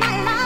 妈妈。